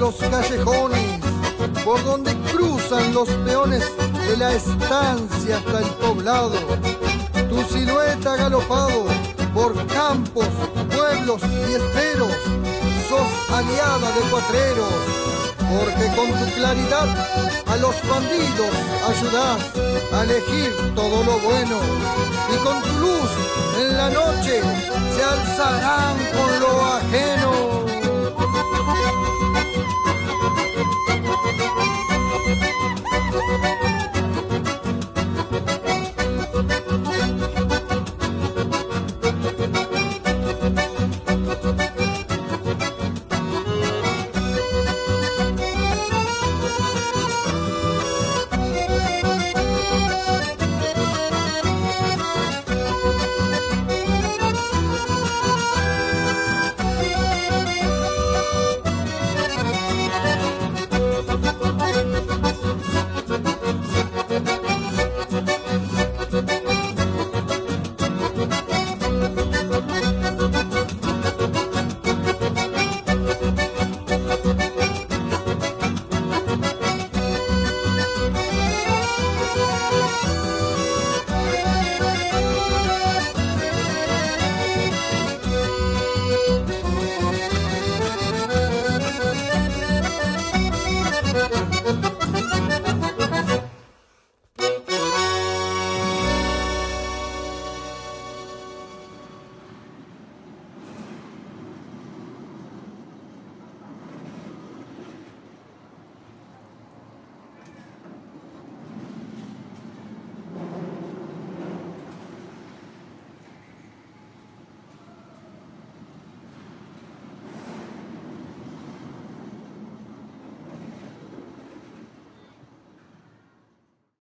los callejones por donde cruzan los peones de la estancia hasta el poblado. Tu silueta galopado por campos, pueblos y esteros, sos aliada de cuatreros, porque con tu claridad a los bandidos ayudás a elegir todo lo bueno y con tu luz en la noche se alzarán con.